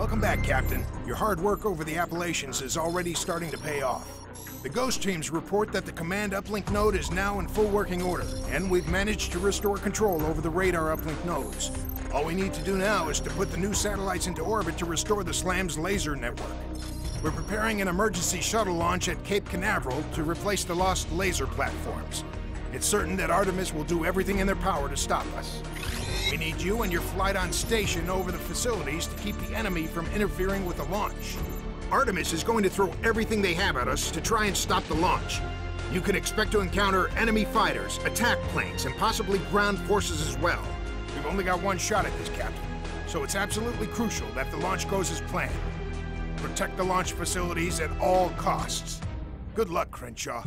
Welcome back, Captain. Your hard work over the Appalachians is already starting to pay off. The Ghost teams report that the command uplink node is now in full working order, and we've managed to restore control over the radar uplink nodes. All we need to do now is to put the new satellites into orbit to restore the SLAM's laser network. We're preparing an emergency shuttle launch at Cape Canaveral to replace the lost laser platforms. It's certain that Artemis will do everything in their power to stop us. We need you and your flight on station over the facilities to keep the enemy from interfering with the launch. Artemis is going to throw everything they have at us to try and stop the launch. You can expect to encounter enemy fighters, attack planes, and possibly ground forces as well. We've only got one shot at this, Captain, so it's absolutely crucial that the launch goes as planned. Protect the launch facilities at all costs. Good luck, Crenshaw.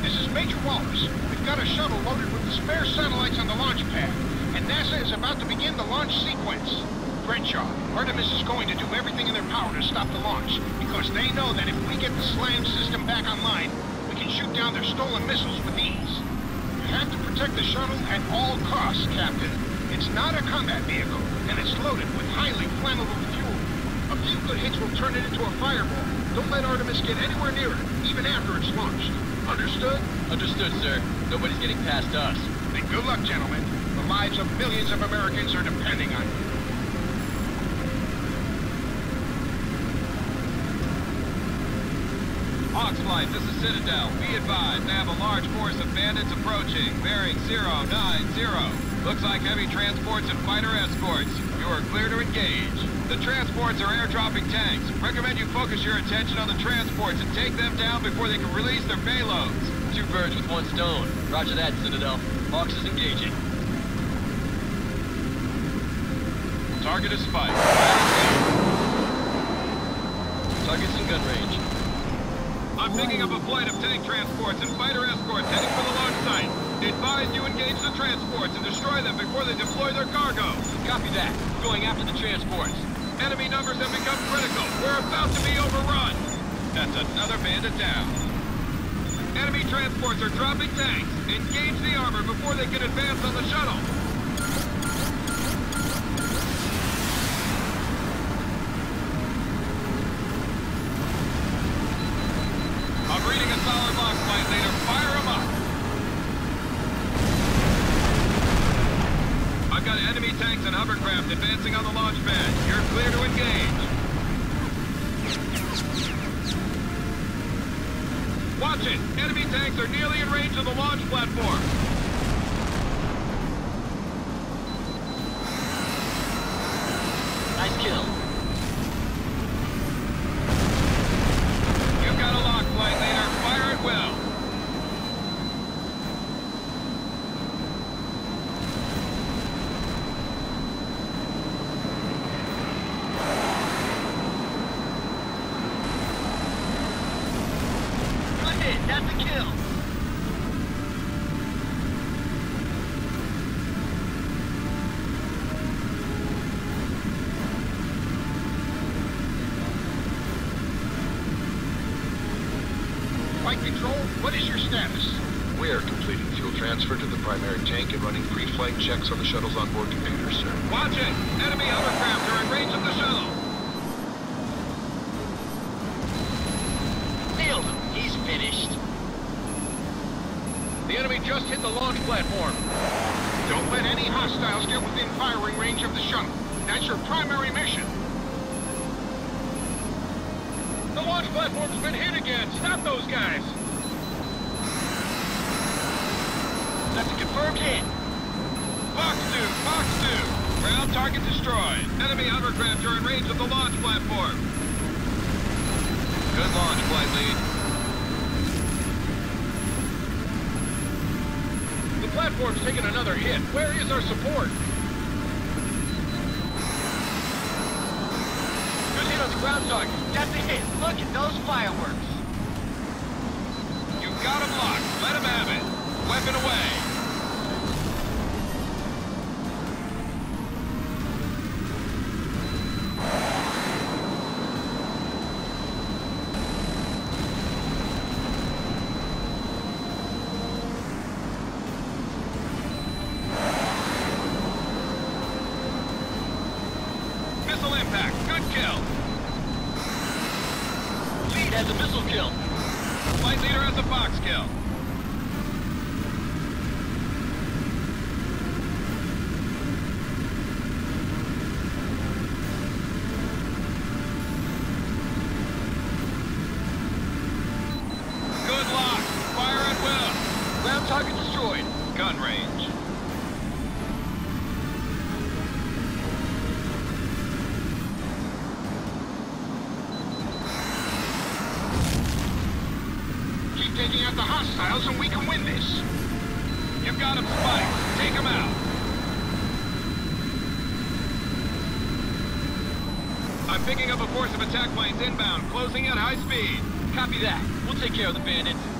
This is Major Wallace. We've got a shuttle loaded with the spare satellites on the launch pad, and NASA is about to begin the launch sequence. Crenshaw, Artemis is going to do everything in their power to stop the launch, because they know that if we get the SLAM system back online, we can shoot down their stolen missiles with ease. You have to protect the shuttle at all costs, Captain. It's not a combat vehicle, and it's loaded with highly flammable fuel. A few good hits will turn it into a fireball. Don't let Artemis get anywhere near it, even after it's launched. Understood? Understood, sir. Nobody's getting past us. Then good luck, gentlemen. The lives of millions of Americans are depending on you. Hawks Flight, this is Citadel. Be advised, they have a large force of bandits approaching, bearing 090. Looks like heavy transports and fighter escorts. You are clear to engage. The transports are airdropping tanks. Recommend you focus your attention on the transports and take them down before they can release their payloads. Two birds with one stone. Roger that, Citadel. Hawks is engaging. Target is spiked. Target's in gun range. I'm picking up a flight of tank transports and fighter escorts heading for the launch site. Advise you engage the transports and destroy them before they deploy their cargo. Copy that. Going after the transports. Enemy numbers have become critical. We're about to be overrun. That's another bandit down. Enemy transports are dropping tanks. Engage the armor before they can advance on the shuttle. I'm reading a solid lock, flight leader. Fire I've got enemy tanks and hovercraft advancing on the launch pad. You're clear to engage. Watch it! Enemy tanks are nearly in range of the launch platform. And pre-flight checks on the shuttle's onboard computers, sir. Watch it! Enemy hovercraft are in range of the shuttle. Nailed him. He's finished. The enemy just hit the launch platform. Don't let any hostiles get within firing range of the shuttle. That's your primary mission. The launch platform's been hit again. Stop those guys. That's a confirmed hit. Fox 2, Fox 2. Ground target destroyed. Enemy hovercraft are in range of the launch platform. Good launch, flight lead. The platform's taken another hit. Where is our support? Good hit on the ground target. That's a hit. Look at those fireworks. You've got him locked. Let him have it. Weapon away. Missile impact. Good kill. Lead has a missile kill. Flight leader has a box kill. Good lock. Fire at will. Ground target destroyed. Gun range. Keep taking out the hostiles and we can win this. You've got him spiked. Take him out. I'm picking up a force of attack planes inbound, closing at high speed. Copy that. We'll take care of the bandits.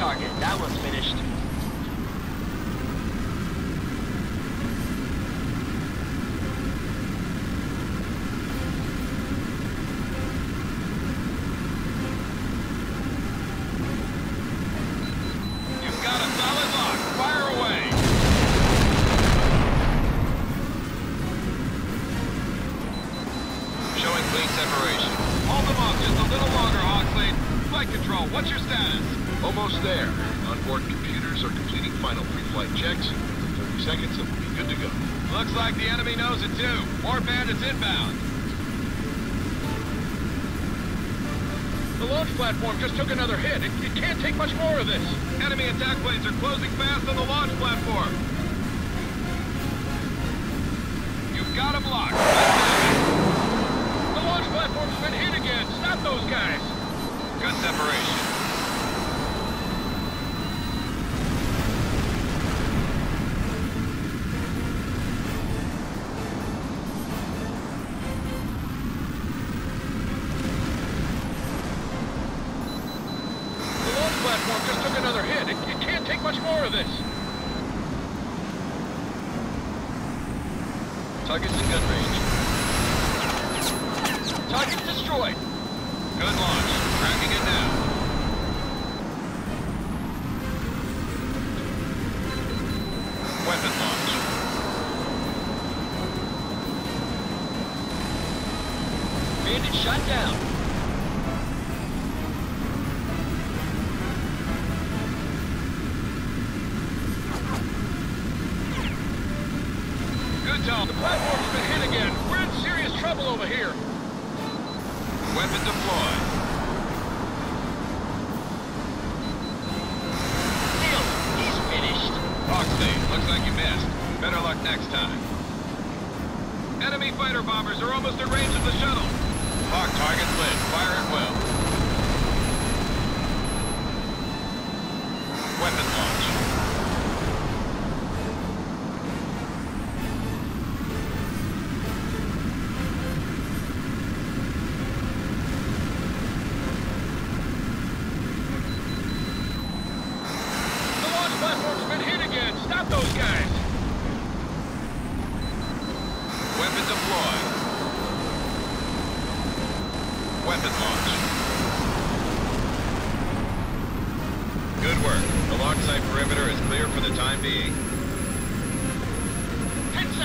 Target. That one's finished. In 30 seconds, and we'll be good to go. Looks like the enemy knows it too. More bandits inbound. The launch platform just took another hit. It, it can't take much more of this. Enemy attack planes are closing fast on the launch platform. You've got them locked. The launch platform's been hit again. Stop those guys. Good separation.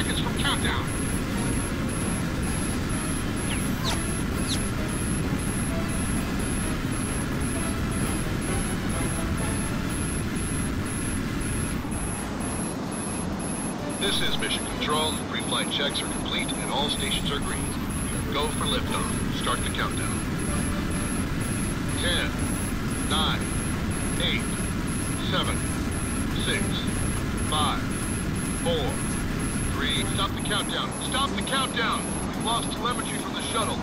Seconds from countdown. This is Mission Control. Pre-flight checks are complete and all stations are green. Go for liftoff. Start the countdown. 10, 9, 8, 7, 6, 5, 4, 3. Stop the countdown. Stop the countdown. We've lost telemetry from the shuttle.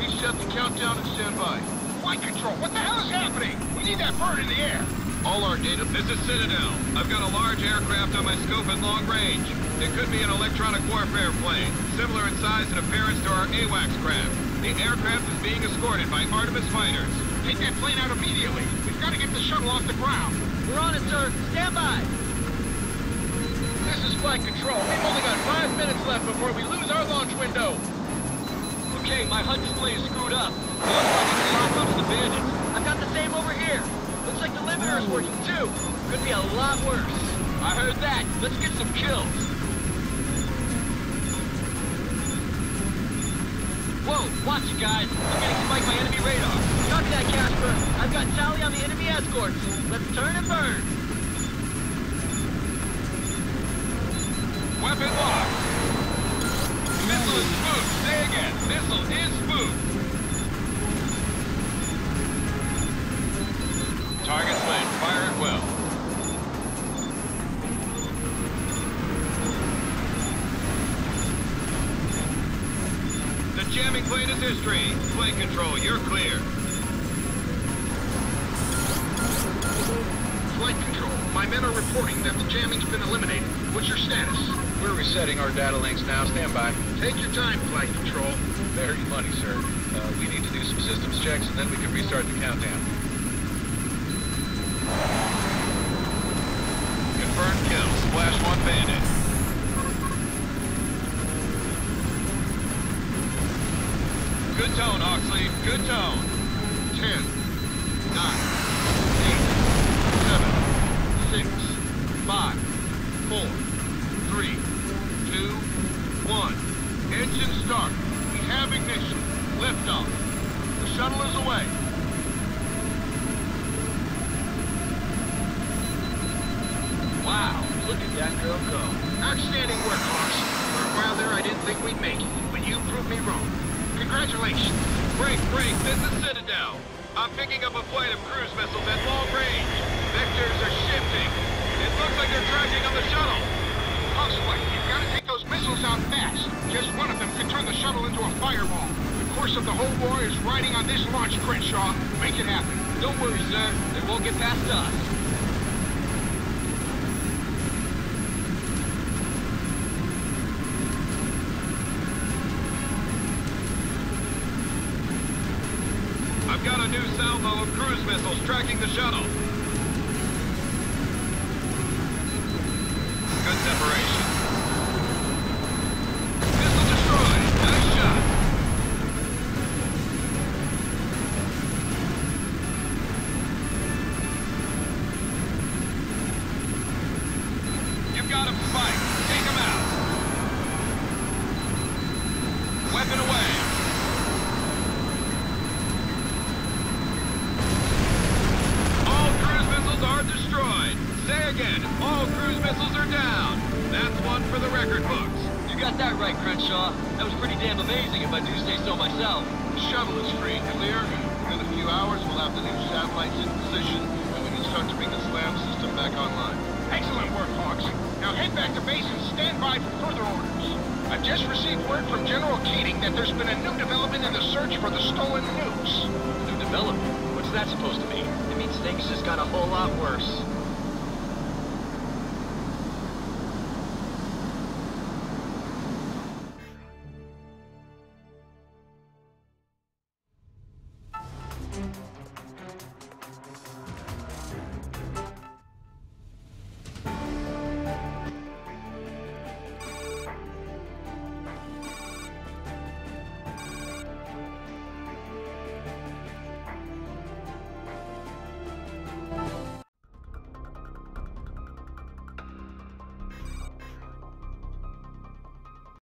Reset the countdown and stand by. Flight control. What the hell is happening? We need that bird in the air. All our data... This is Citadel. I've got a large aircraft on my scope at long range. It could be an electronic warfare plane, similar in size and appearance to our AWACS craft. The aircraft is being escorted by Artemis fighters. Take that plane out immediately. We've got to get the shuttle off the ground. We're on it, sir. Stand by. This is flight control. We've only got five minutes left before we lose our launch window. Okay, my HUD display is screwed up. It looks like it's locked onto the bandits. I've got the same over here. Looks like the limiter is working too. Could be a lot worse. I heard that. Let's get some kills. Whoa, watch it, guys. I'm getting spiked by enemy radar. Copy that, Casper. I've got tally on the enemy escorts. Let's turn and burn. Weapon locked. Missile is spooked. Say again. Missile is spooked. Target lit. Fire at will. The jamming plane is history. Plane control, you're clear. Flight control. My men are reporting that the jamming's been eliminated. What's your status? We're resetting our data links now. Stand by. Take your time, flight control. Very funny, sir. Uh, we need to do some systems checks, and then we can restart the countdown. Confirmed kill. Splash one bandit. Good tone, Oxley. Good tone. 10, 9, 8, 7, 6, 5, 4, 3, 2, 1. Engine start. We have ignition. Lift Outstanding work, Hawks. For a while there, I didn't think we'd make it, but you proved me wrong. Congratulations. Break, break, this is Citadel. I'm picking up a flight of cruise missiles at long range. Vectors are shifting. It looks like they're tracking on the shuttle. Hawksflight, you've got to take those missiles out fast. Just one of them could turn the shuttle into a fireball. The course of the whole war is riding on this launch, Crenshaw. Make it happen. Don't worry, sir. They won't get past us. I've got a new salvo of cruise missiles tracking the shuttle. Good separation. Missile destroyed. Nice shot. You've got him spiked. Take him out. Weapon away. All cruise missiles are destroyed. Say again, all cruise missiles are down. That's one for the record books. You got that right, Crenshaw. That was pretty damn amazing if I do say so myself. The shuttle is free and clear. In a few hours, we'll have the new satellites in position, and we can start to bring the SLAM system back online. Excellent work, Hawks. Now head back to base and stand by for further orders. I've just received word from General Keating that there's been a new development in the search for the stolen nukes. New development? What's that supposed to mean? It means things just got a whole lot worse.